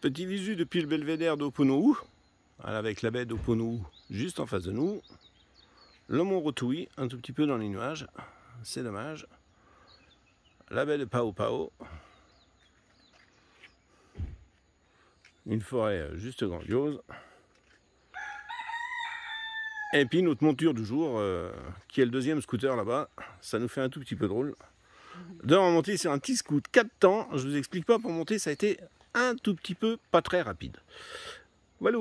Petit visu depuis le belvédère d'Oponou, avec la baie d'Oponou juste en face de nous. Le mont Rotouille, un tout petit peu dans les nuages, c'est dommage. La baie de Pao Pao. Une forêt juste grandiose. Et puis notre monture du jour, euh, qui est le deuxième scooter là-bas, ça nous fait un tout petit peu drôle. De remonter sur un petit scoot 4 temps, je vous explique pas, pour monter ça a été un tout petit peu pas très rapide. Voilà